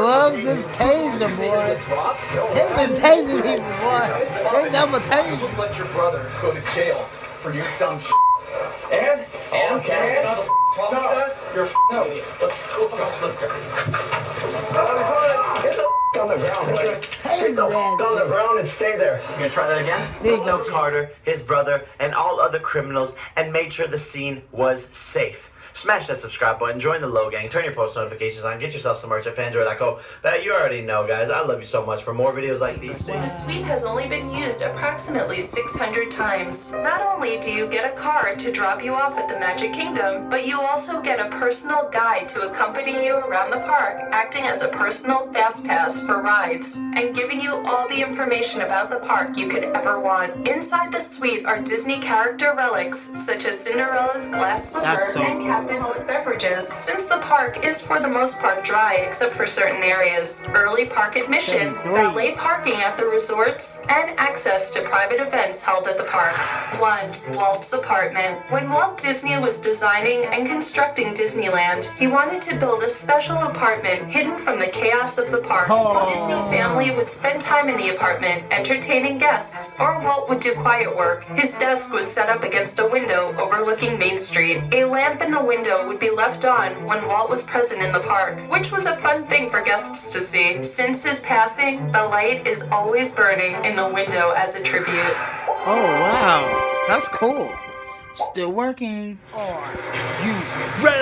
loves this taser, boy. He's been tasing people, boy. They double tase. Just let your brother go to jail for your dumb shit. And? And? Okay. And? Now the f- no, you're a f- idiot. Let's, let's go. Let's go. Get the on the ground, buddy. Get the f- on the ground and stay there. You gonna try that again? There you go. Carter, his brother, and all other criminals and made sure the scene was safe. Smash that subscribe button, join the Logang, turn your post notifications on, get yourself some merch at fanjoy.co. That you already know, guys. I love you so much. For more videos like these, The suite has only been used approximately 600 times. Not only do you get a car to drop you off at the Magic Kingdom, but you also get a personal guide to accompany you around the park, acting as a personal fast pass for rides, and giving you all the information about the park you could ever want. Inside the suite are Disney character relics, such as Cinderella's glass slipper so and cool. Captain Hook's beverages, since the park is for the most part dry except for certain areas. Early park admission, valet parking at the resorts, and access to private events held at the park. 1. Walt's apartment. When Walt Disney was designing and constructing Disneyland, he wanted to build a special apartment hidden from the chaos of the park. Oh. The Disney family would spend time in the apartment, entertaining guests, or Walt would do quiet work. His desk was set up against a window overlooking Main Street. A lamp in the window would be left on when Walt was present in the park, which was a fun thing for guests to see. Since his passing, the light is always burning in the window as a tribute. Oh, wow. That's cool. Still working. Are you ready?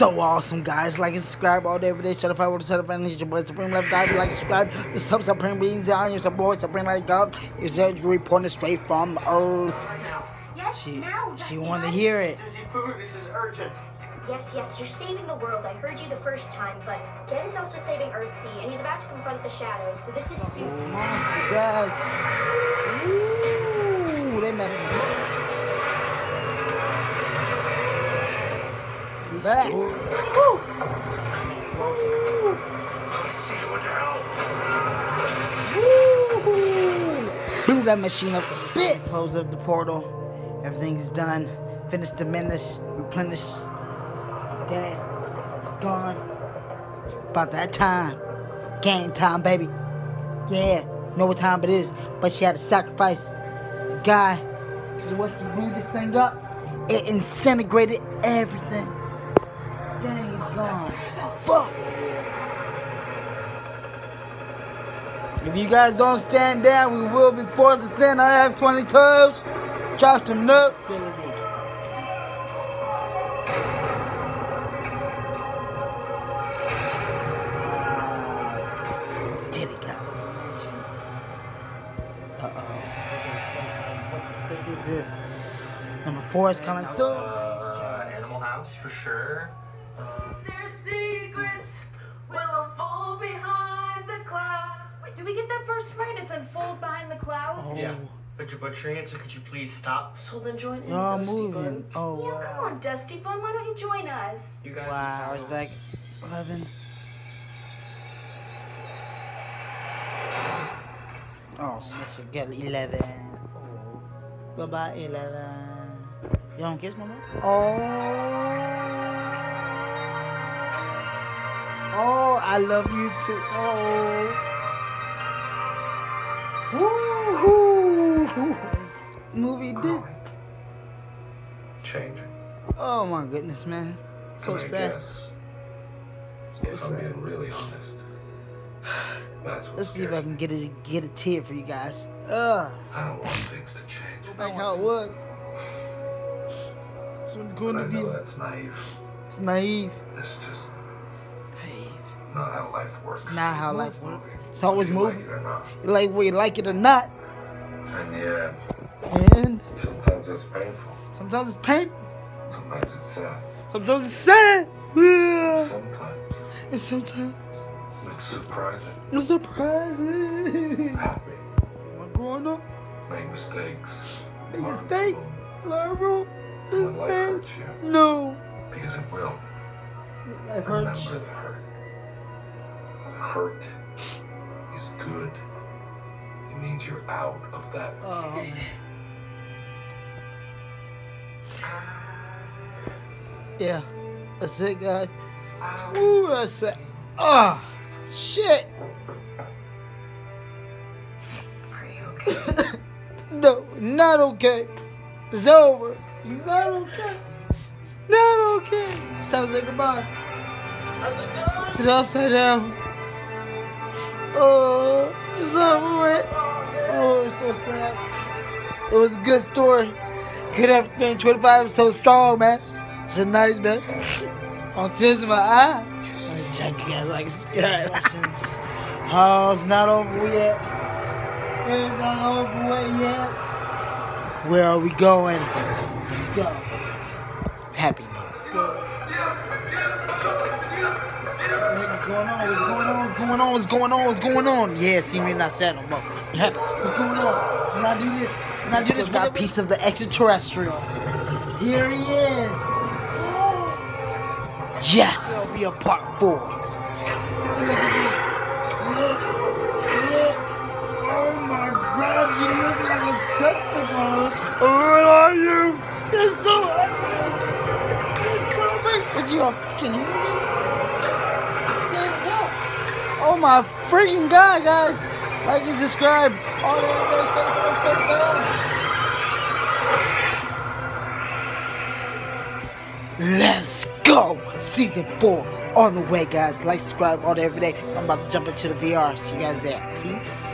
So awesome, guys. Like and subscribe all day, every day. Shut up, I would shut up, and it's your boy Supreme Love Guys. Like, subscribe. It's up, Supreme Beans down. It's your boy Supreme Like God. It's a reporting straight from Earth. Yes, She, now. she Dusty, want to hear it. This is urgent. Yes, yes, you're saving the world. I heard you the first time, but Dad is also saving Earthsea, and he's about to confront the shadows. So this is oh Susie. Guys. Ooh, they messing Back. Woo! Blew that machine up a bit. Close up the portal. Everything's done. Finish, the menace. replenish. He's dead. He's gone. About that time. Game time, baby. Yeah, know what time it is. But she had to sacrifice the guy. Because once you blew this thing up, it disintegrated everything. Gone. Fuck. If you guys don't stand down, we will be forced to send our F-22s. Drop some notes. Did it, Uh-oh. What is this? Number four is coming soon. Uh, Animal House for sure. Yeah. Oh. But you're butchering it, so could you please stop? So then join in. Oh, Y'all Dusty moving. Buns. Oh, Yeah, come on, Dusty Bun. Why don't you join us? You guys. Wow, it's back 11. Oh, Mr. Get 11. Oh. Goodbye, 11. You don't kiss no more? Oh. Oh, I love you too. Oh. Woo-hoo. Movie did. Changing. Oh my goodness, man. So And sad. guess, if I'm being really honest, that's what Let's see if I can get a get a tear for you guys. Ugh. I don't want things to change. Like how it was. It's going I to be. know that's naive. It's naive. It's just Naive. not how life works. It's not how life works. It's always moving. Like it. Like whether you like it or not. And yeah, And sometimes it's painful. sometimes it's painful. Sometimes it's sad. Sometimes it's sad. Yeah. Sometimes And sometimes it's surprising. it's surprising. Happy. Am I growing up? Make mistakes. Make learn mistakes. them. Learn from When life hurts you, No. because it will. Life Remember hurts. the hurt. The hurt is good. It means you're out of that Oh. Yeah, that's it, guys. Ooh, that's it. Ah, shit. Are you okay? No, not okay. It's over. You're not okay. It's not okay. Sounds like goodbye. To the upside down. Oh, it's over with. Oh, it's so sad. It was a good story. Good everything. 25 so strong, man. It's a nice man. On tears in my eye. Let's check you guys like questions. Oh, it's not over yet. It's not over yet. Where are we going? Let's go. Happy New. What's going on? What's going on? What's going on? What's going on? What's going on? Yeah, see me not sad no more. What's going on? Can I do this? I do this? Got a piece of the extraterrestrial. Here he is. Yes. There'll be a part four. Look at this. Look. Look. Oh my god, you look like a testicle. What are you? You're so ugly. You're so big. But you are fucking human. Oh my freaking god, guys. Like and subscribe. All Let's go! Season 4 on the way, guys. Like, subscribe all day, every day. I'm about to jump into the VR. See you guys there. Peace.